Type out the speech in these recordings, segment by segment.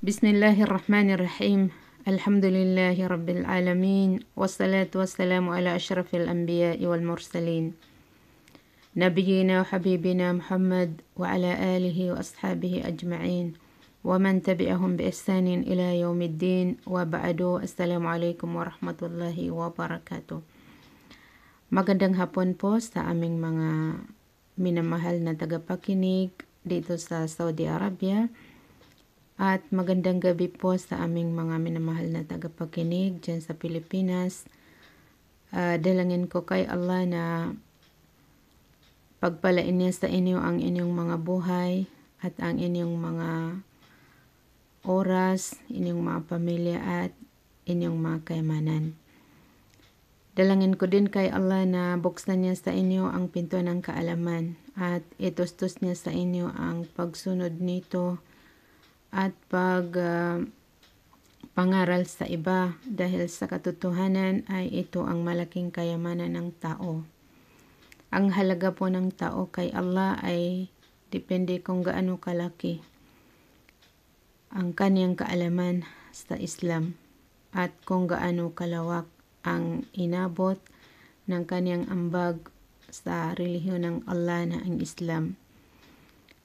بسم الله الرحمن الرحيم الحمد لله رب العالمين والصلاة والسلام على أشرف الأنبياء والمرسلين نبينا وحبيبنا محمد وعلى آله وأصحابه أجمعين ومن تبعهم بإحسان إلى يوم الدين وبعد السلام عليكم ورحمة الله وبركاته Magandang hapon po sa aming mga minamahal na tagapakinig dito sa Saudi Arabia. At magandang gabi po sa aming mga minamahal na tagapakinig dyan sa Pilipinas. Uh, dalangin ko kay Allah na pagpalain niya sa inyo ang inyong mga buhay at ang inyong mga oras, inyong mga pamilya at inyong mga kayamanan. Dalangin ko din kay Allah na buksan niya sa inyo ang pinto ng kaalaman at itustos niya sa inyo ang pagsunod nito at pag uh, pangaral sa iba dahil sa katotohanan ay ito ang malaking kayamanan ng tao. Ang halaga po ng tao kay Allah ay depende kung gaano kalaki ang kaniyang kaalaman sa Islam at kung gaano kalawak ang inabot ng kaniyang ambag sa relihiyon ng Allah na ang Islam.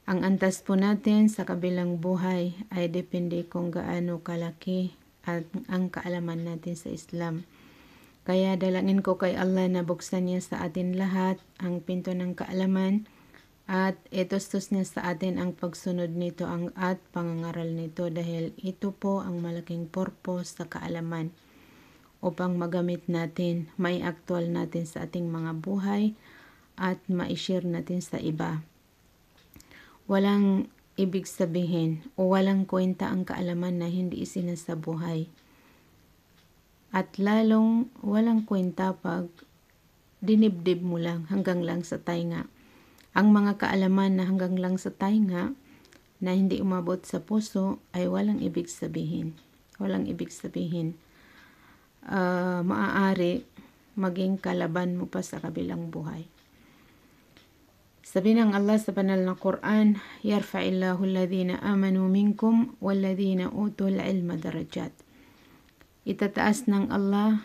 Ang antas po natin sa kabilang buhay ay depende kung gaano kalaki at ang kaalaman natin sa Islam. Kaya dalangin ko kay Allah na buksan niya sa atin lahat ang pinto ng kaalaman at itustos niya sa atin ang pagsunod nito ang at pangangaral nito dahil ito po ang malaking purpose sa kaalaman upang magamit natin, may actual natin sa ating mga buhay at ma-share natin sa iba. Walang ibig sabihin o walang kwenta ang kaalaman na hindi isinasabuhay. At lalong walang kwenta pag dinibdib mo lang hanggang lang sa tainga. Ang mga kaalaman na hanggang lang sa tainga na hindi umabot sa puso ay walang ibig sabihin. Walang ibig sabihin uh, maaari maging kalaban mo pa sa kabilang buhay. Sabi ng Allah sa banal na Quran, Yarfa'illahu alladhina amanu minkum walladhina utul ilma darajat. Itataas ng Allah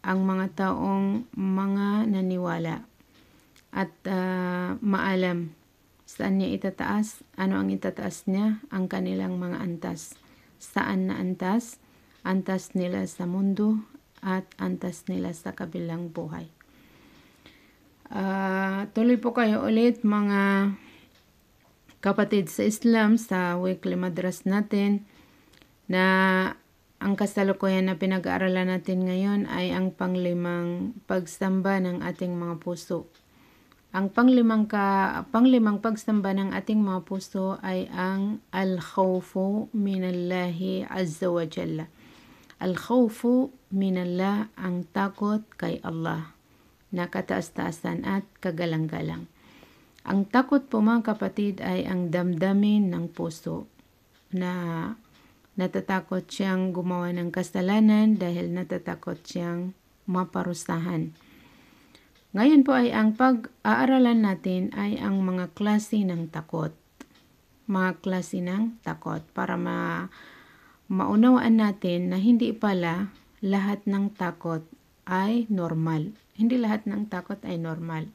ang mga taong mga naniwala at uh, maalam saan niya itataas, ano ang itataas niya, ang kanilang mga antas. Saan na antas? antas nila sa mundo at antas nila sa kabilang buhay. Uh, tuloy po kayo ulit mga kapatid sa Islam sa weekly madras natin na ang kasalukuyan na pinag-aaralan natin ngayon ay ang panglimang pagsamba ng ating mga puso. Ang panglimang, ka, panglimang pagsamba ng ating mga puso ay ang al-khawfu minallahi azza wa jalla Al-khawfu minallah ang takot kay Allah na kataas-taasan at kagalang-galang. Ang takot po mga kapatid ay ang damdamin ng puso na natatakot siyang gumawa ng kasalanan dahil natatakot siyang maparusahan. Ngayon po ay ang pag-aaralan natin ay ang mga klase ng takot. Mga klase ng takot para ma maunawaan natin na hindi pala lahat ng takot ay normal. Hindi lahat ng takot ay normal.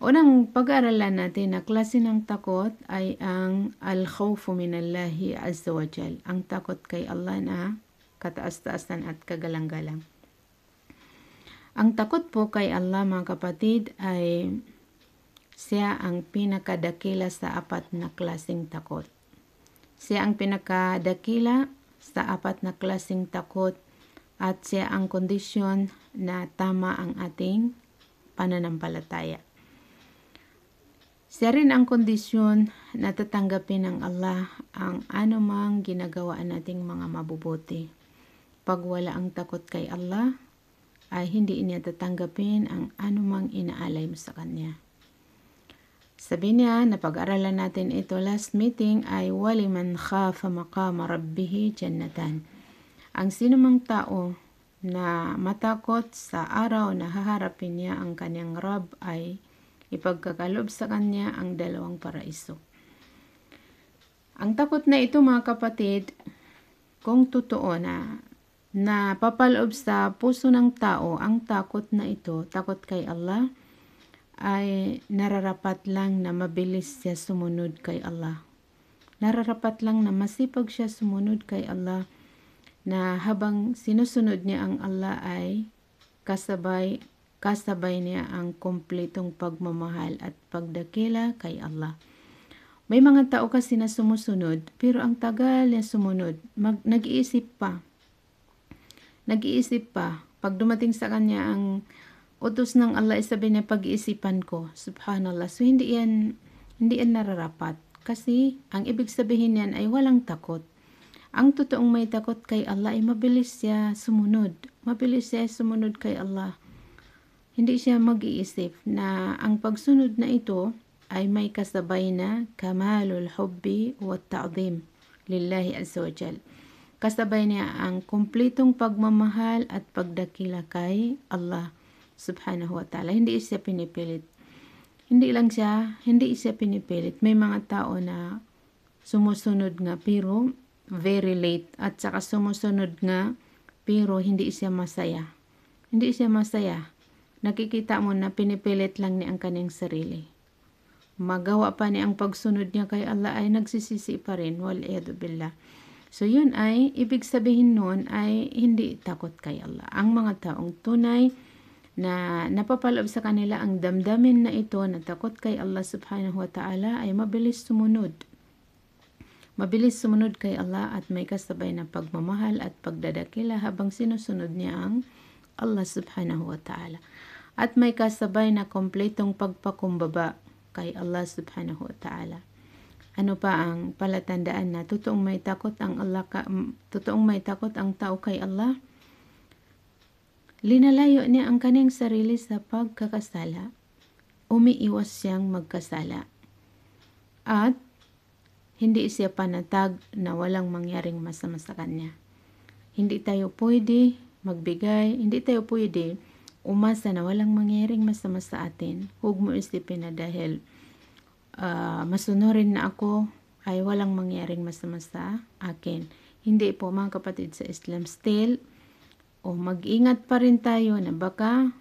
Unang pag-aaralan natin na klase ng takot ay ang al-khawfu minallahi azza wa jal. Ang takot kay Allah na kataas-taasan at kagalang-galang. Ang takot po kay Allah mga kapatid ay siya ang pinakadakila sa apat na klaseng takot. Siya ang pinakadakila sa apat na klasing takot at siya ang kondisyon na tama ang ating pananampalataya. Siya rin ang kondisyon na tatanggapin ng Allah ang anumang ginagawa nating mga mabubuti. Pag wala ang takot kay Allah, ay hindi niya tatanggapin ang anumang inaalay mo sa Kanya. Sabi niya na pag-aralan natin ito last meeting ay waliman khafa maqama rabbihi jannatan. Ang sinumang tao na matakot sa araw na haharapin niya ang kanyang Rab ay ipagkakalob sa kanya ang dalawang paraiso. Ang takot na ito mga kapatid, kung totoo na na papaloob sa puso ng tao ang takot na ito, takot kay Allah, ay nararapat lang na mabilis siya sumunod kay Allah. Nararapat lang na masipag siya sumunod kay Allah na habang sinusunod niya ang Allah ay kasabay kasabay niya ang kumpletong pagmamahal at pagdakila kay Allah. May mga tao kasi na sumusunod, pero ang tagal niya sumunod, nag-iisip pa. Nag-iisip pa. Pag dumating sa kanya ang utos ng Allah, sabi niya, pag-iisipan ko. Subhanallah. So, hindi yan, hindi yan nararapat. Kasi, ang ibig sabihin yan ay walang takot. Ang totoong may takot kay Allah ay mabilis siya sumunod. Mabilis siya sumunod kay Allah. Hindi siya mag-iisip na ang pagsunod na ito ay may kasabay na kamalul hubbi wa ta'zim lillahi azza wa jal. Kasabay niya ang kumpletong pagmamahal at pagdakila kay Allah subhanahu wa ta'ala. Hindi siya pinipilit. Hindi lang siya, hindi siya pinipilit. May mga tao na sumusunod nga pero very late at saka sumusunod nga pero hindi siya masaya. Hindi siya masaya. Nakikita mo na pinipilit lang niya ang kanyang sarili magawa pa niya ang pagsunod niya kay Allah ay nagsisisi pa rin. Wal billah. So yun ay, ibig sabihin nun ay hindi takot kay Allah. Ang mga taong tunay na napapaloob sa kanila ang damdamin na ito na takot kay Allah subhanahu wa ta'ala ay mabilis sumunod. Mabilis sumunod kay Allah at may kasabay na pagmamahal at pagdadakila habang sinusunod niya ang Allah subhanahu wa ta'ala. At may kasabay na kompletong pagpakumbaba kay Allah subhanahu wa ta'ala. Ano pa ang palatandaan na totoong may takot ang Allah ka, totoong may takot ang tao kay Allah? Linalayo niya ang kanyang sarili sa pagkakasala. Umiiwas siyang magkasala. At hindi siya panatag na walang mangyaring masama sa kanya. Hindi tayo pwede magbigay, hindi tayo pwede umasa na walang mangyaring masama sa atin. Huwag mo isipin na dahil uh, masunurin na ako ay walang mangyaring masama sa akin. Hindi po mga kapatid sa Islam still o mag-ingat pa rin tayo na baka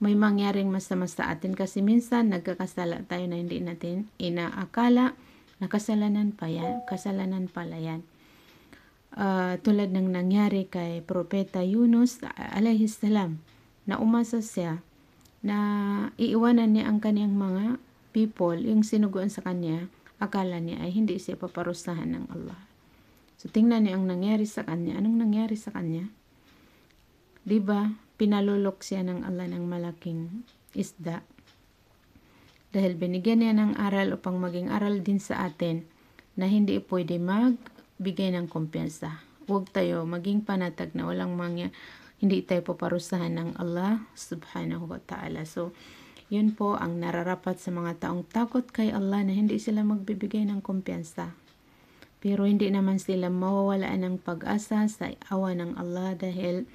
may mangyaring masama sa atin kasi minsan nagkakasala tayo na hindi natin inaakala na kasalanan pa yan, kasalanan pala yan. Uh, tulad ng nangyari kay Propeta Yunus alayhi salam na umasa siya na iiwanan niya ang kanyang mga people, yung sinuguan sa kanya, akala niya ay hindi siya paparusahan ng Allah. So tingnan niyo ang nangyari sa kanya. Anong nangyari sa kanya? 'Di ba? Pinalulok siya ng Allah ng malaking isda. Dahil binigyan niya ng aral upang maging aral din sa atin na hindi pwede magbigay ng kumpiyansa. Huwag tayo maging panatag na walang mga hindi tayo paparusahan ng Allah subhanahu wa ta'ala. So, yun po ang nararapat sa mga taong takot kay Allah na hindi sila magbibigay ng kumpiyansa. Pero hindi naman sila mawawalaan ng pag-asa sa awa ng Allah dahil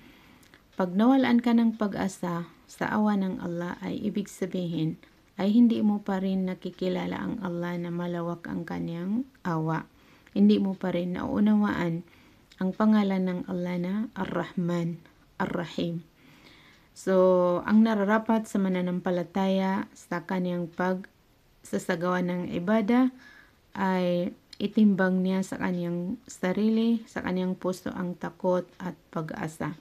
pag nawalaan ka ng pag-asa sa awa ng Allah ay ibig sabihin ay hindi mo pa rin nakikilala ang Allah na malawak ang kanyang awa. Hindi mo pa rin naunawaan ang pangalan ng Allah na Ar-Rahman, Ar-Rahim. So, ang nararapat sa mananampalataya sa kanyang pag sasagawa ng ibada ay itimbang niya sa kanyang sarili, sa kanyang puso ang takot at pag-asa.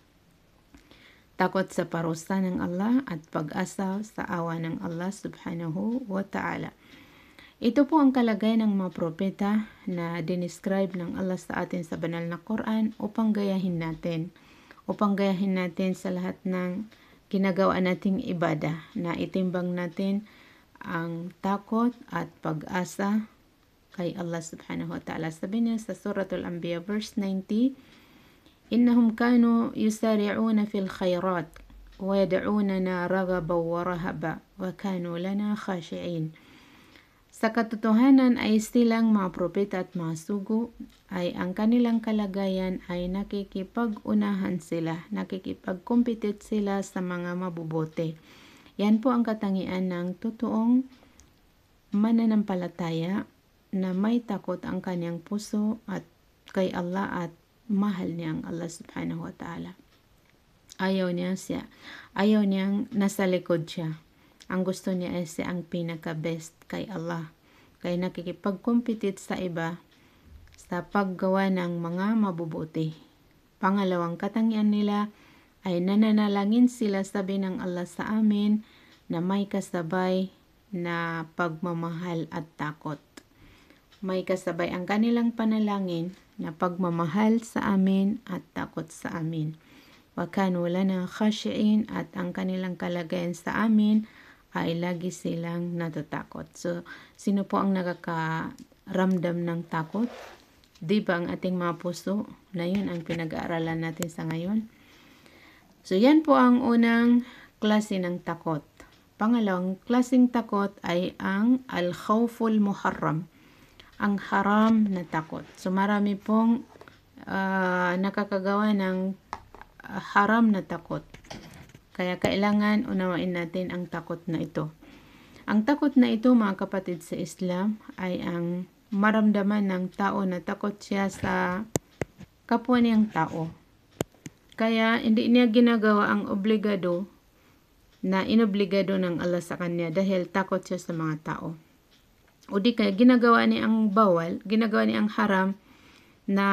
Takot sa parusa ng Allah at pag-asa sa awa ng Allah subhanahu wa ta'ala. Ito po ang kalagayan ng mga propeta na dinescribe ng Allah sa atin sa banal na Quran upang gayahin natin upang gayahin natin sa lahat ng ginagawa nating ibada na itimbang natin ang takot at pag-asa kay Allah subhanahu wa ta'ala. Sabi niya sa Suratul Anbiya verse 90, Fil khayrat wa yad'unana ragaba wa rahaba wa kanu lana khashi'in. Sa katotohanan ay silang mga at mga sugo ay ang kanilang kalagayan ay nakikipag-unahan sila, nakikipag-compete sila sa mga mabubote. Yan po ang katangian ng totoong mananampalataya na may takot ang kanyang puso at kay Allah at mahal niya ang Allah subhanahu wa ta'ala. Ayaw niya siya. Ayaw niyang nasa likod siya. Ang gusto niya ay siya ang pinaka-best kay Allah. Kaya nakikipag-compete sa iba sa paggawa ng mga mabubuti. Pangalawang katangian nila ay nananalangin sila sabi ng Allah sa amin na may kasabay na pagmamahal at takot. May kasabay ang kanilang panalangin na pagmamahal sa amin at takot sa amin. Wakan wala na khashiin at ang kanilang kalagayan sa amin ay lagi silang natatakot. So, sino po ang nakakaramdam ng takot? Di ba ang ating mga puso na yun ang pinag-aaralan natin sa ngayon? So, yan po ang unang klase ng takot. Pangalawang klaseng takot ay ang al-khawful muharram. Ang haram na takot. So, marami pong uh, nakakagawa ng haram na takot. Kaya kailangan unawain natin ang takot na ito. Ang takot na ito mga kapatid sa Islam ay ang maramdaman ng tao na takot siya sa kapwa niyang tao. Kaya hindi niya ginagawa ang obligado na inobligado ng Allah sa kanya dahil takot siya sa mga tao. O di kaya ginagawa niya ang bawal, ginagawa niya ang haram na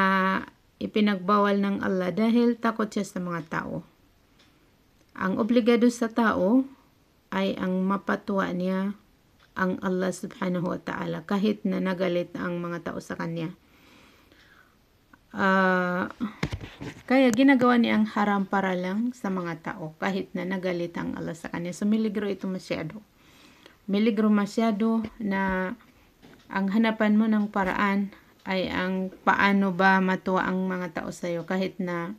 ipinagbawal ng Allah dahil takot siya sa mga tao. Ang obligado sa tao ay ang mapatuwa niya ang Allah subhanahu wa ta'ala kahit na nagalit ang mga tao sa kanya. Uh, kaya ginagawa niya ang haram para lang sa mga tao kahit na nagalit ang Allah sa kanya. So miligro ito masyado. Miligro masyado na ang hanapan mo ng paraan ay ang paano ba matuwa ang mga tao sa iyo kahit na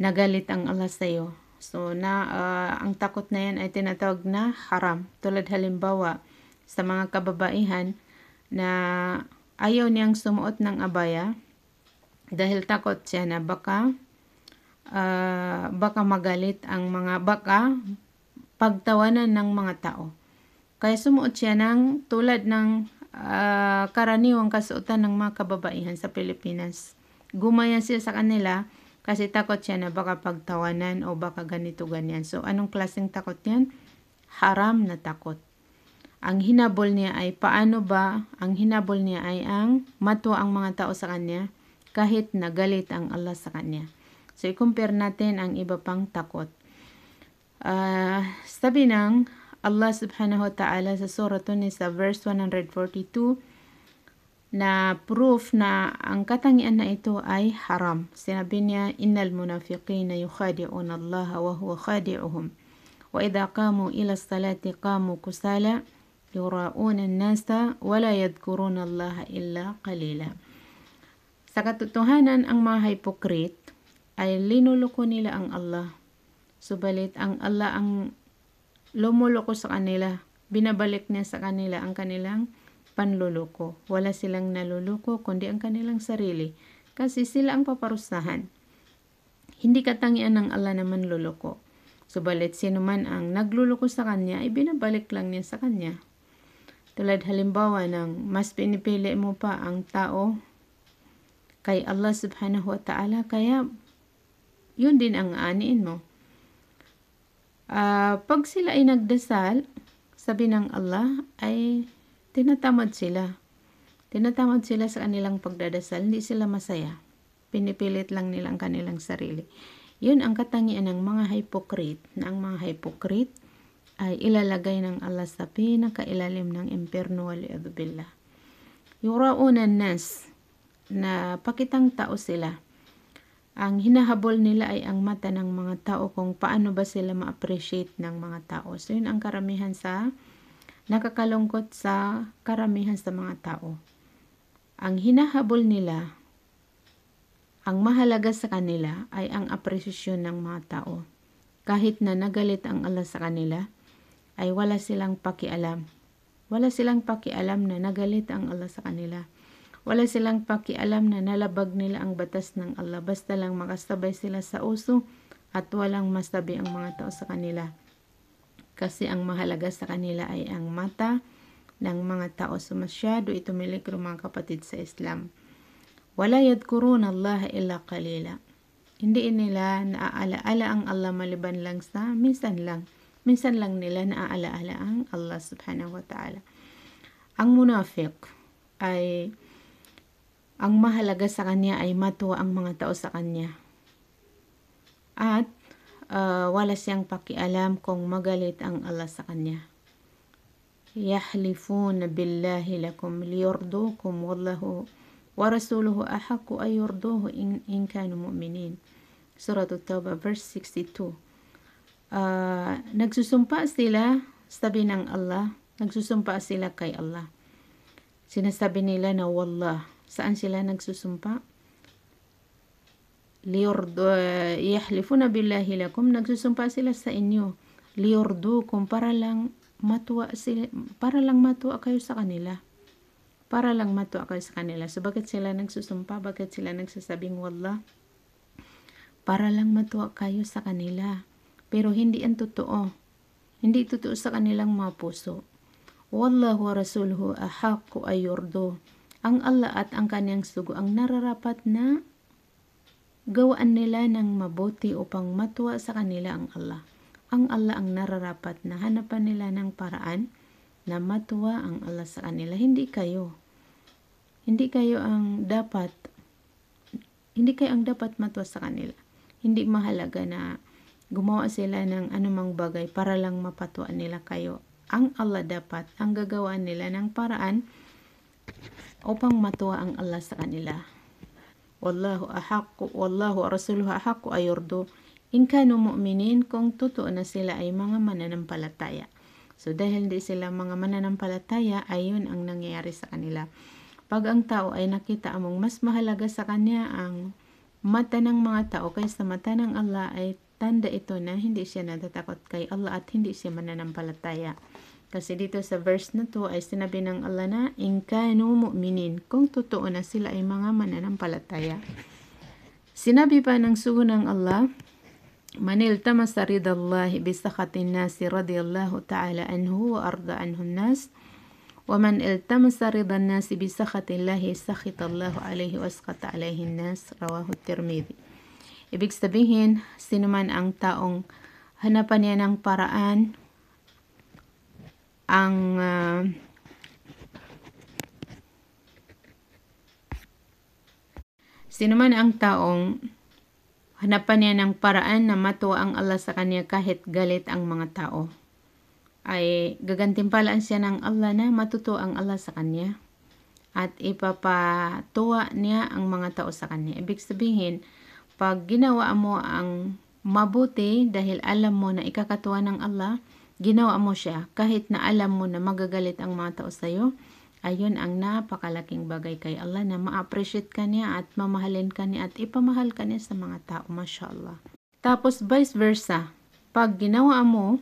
nagalit ang Allah sa iyo. So na uh, ang takot na yan ay tinatawag na haram. Tulad halimbawa sa mga kababaihan na ayaw niyang sumuot ng abaya dahil takot siya na baka uh, baka magalit ang mga baka pagtawanan ng mga tao. Kaya sumuot siya ng tulad ng uh, karaniwang kasuotan ng mga kababaihan sa Pilipinas. Gumaya siya sa kanila kasi takot siya na baka pagtawanan o baka ganito ganyan. So, anong klaseng takot yan? Haram na takot. Ang hinabol niya ay paano ba? Ang hinabol niya ay ang matuwa ang mga tao sa kanya kahit nagalit ang Allah sa kanya. So, i-compare natin ang iba pang takot. Uh, sabi ng Allah subhanahu wa ta'ala sa surah Nisa verse 142 na proof na ang katangian na ito ay haram. Sinabi niya, Innal munafiqina yukhadi'un Allah wa huwa khadi'uhum. Wa idha qamu ila salati qamu kusala yura'una an-nasa wa la yadhkuruna Allah illa qalila. Sa katotohanan, ang mga hypocrite ay linuloko nila ang Allah. Subalit ang Allah ang lumuloko sa kanila. Binabalik niya sa kanila ang kanilang panluluko. Wala silang naluluko kundi ang kanilang sarili kasi sila ang paparusahan. Hindi katangian ng Allah na manluloko. Subalit sino man ang nagluluko sa kanya ay binabalik lang niya sa kanya. Tulad halimbawa ng mas pinipili mo pa ang tao kay Allah subhanahu wa ta'ala kaya yun din ang aniin mo. Uh, pag sila ay nagdasal, sabi ng Allah ay tinatamad sila. Tinatamad sila sa kanilang pagdadasal, hindi sila masaya. Pinipilit lang nila ang kanilang sarili. Yun ang katangian ng mga hypocrite, na ang mga hypocrite ay ilalagay ng Allah sa pinakailalim ng imperno wali'adbillah. Yuraunan nas na pakitang tao sila ang hinahabol nila ay ang mata ng mga tao kung paano ba sila ma-appreciate ng mga tao. So, yun ang karamihan sa, nakakalungkot sa karamihan sa mga tao. Ang hinahabol nila, ang mahalaga sa kanila ay ang apresisyon ng mga tao. Kahit na nagalit ang Allah sa kanila, ay wala silang pakialam. Wala silang pakialam na nagalit ang Allah sa kanila wala silang pakialam na nalabag nila ang batas ng Allah basta lang makasabay sila sa uso at walang masabi ang mga tao sa kanila. Kasi ang mahalaga sa kanila ay ang mata ng mga tao. So masyado ito miligro mga kapatid sa Islam. Wala yadkuruna Allah illa qalila. Hindi nila naaalaala ang Allah maliban lang sa minsan lang. Minsan lang nila naaalaala ang Allah subhanahu wa ta'ala. Ang munafiq ay ang mahalaga sa kanya ay matuwa ang mga tao sa kanya. At uh, wala siyang pakialam kung magalit ang Allah sa kanya. Yahlifuna billahi lakum liyurdukum wallahu wa rasuluhu ahaku ay yurduhu in, in kanu mu'minin. Surah At-Tawbah verse 62. Uh, ah, nagsusumpa sila sabi ng Allah, nagsusumpa sila kay Allah. Sinasabi nila na wallah, Saan sila nagsusumpa? Liordo, uh, yahlifuna billahi lakum Nagsusumpa sila sa inyo Liordukum para lang matuwa sila, para lang matuwa kayo sa kanila. Para lang matuwa kayo sa kanila. So, bakit sila nagsusumpa? Bakit sila nagsasabing wallah? Para lang matuwa kayo sa kanila. Pero hindi ang totoo. Hindi totoo sa kanilang mga puso. Wallahu wa rasuluhu ahaqu ayurdo. Ang Allah at ang kanyang sugo ang nararapat na gawaan nila ng mabuti upang matuwa sa kanila ang Allah ang Allah ang nararapat na hanapan nila ng paraan na matuwa ang Allah sa kanila. Hindi kayo. Hindi kayo ang dapat hindi kayo ang dapat matuwa sa kanila. Hindi mahalaga na gumawa sila ng anumang bagay para lang mapatuwa nila kayo. Ang Allah dapat ang gagawa nila ng paraan upang matuwa ang Allah sa kanila. Wallahu ahaqu wallahu rasuluhu ahaqu ayurdu in kanu mu'minin kung totoo na sila ay mga mananampalataya. So dahil hindi sila mga mananampalataya, ayun ang nangyayari sa kanila. Pag ang tao ay nakita among mas mahalaga sa kanya ang mata ng mga tao kaysa mata ng Allah ay tanda ito na hindi siya natatakot kay Allah at hindi siya mananampalataya. Kasi dito sa verse na to ay sinabi ng Allah na in kanu mu'minin kung totoo na sila ay mga mananampalataya. Sinabi pa ng sugo ng Allah, من التمس رضا الله بسخط الناس رضي الله تعالى عنه وأرضى عنه الناس ومن التمس رضا الناس بسخط الله سخط الله عليه واسقط عليه الناس رواه الترمذي Ibig sabihin, sino man ang taong hanapan niya ng paraan ang uh, sino man ang taong Hanapan niya ng paraan na matuwa ang Allah sa kanya kahit galit ang mga tao. Ay gagantimpalaan siya ng Allah na matutuwa ang Allah sa kanya. At ipapatuwa niya ang mga tao sa kanya. Ibig sabihin, pag ginawa mo ang mabuti dahil alam mo na ikakatuwa ng Allah, ginawa mo siya kahit na alam mo na magagalit ang mga tao sa iyo, Ayun ang napakalaking bagay kay Allah na ma-appreciate ka niya at mamahalin ka niya at ipamahal ka niya sa mga tao. Masya Allah. Tapos vice versa, pag ginawa mo,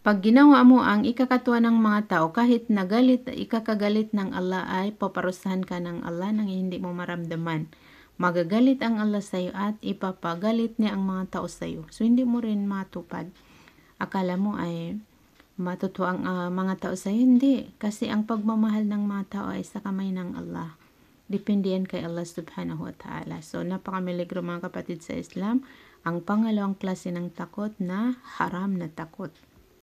pag ginawa mo ang ikakatuwa ng mga tao, kahit nagalit, ikakagalit ng Allah ay paparusahan ka ng Allah nang hindi mo maramdaman. Magagalit ang Allah sa iyo at ipapagalit niya ang mga tao sa iyo. So, hindi mo rin matupad. Akala mo ay matutuwa ang uh, mga tao sa hindi. Kasi ang pagmamahal ng mga tao ay sa kamay ng Allah. Depende kay Allah subhanahu wa ta'ala. So, napakamiligro mga kapatid sa Islam. Ang pangalawang klase ng takot na haram na takot.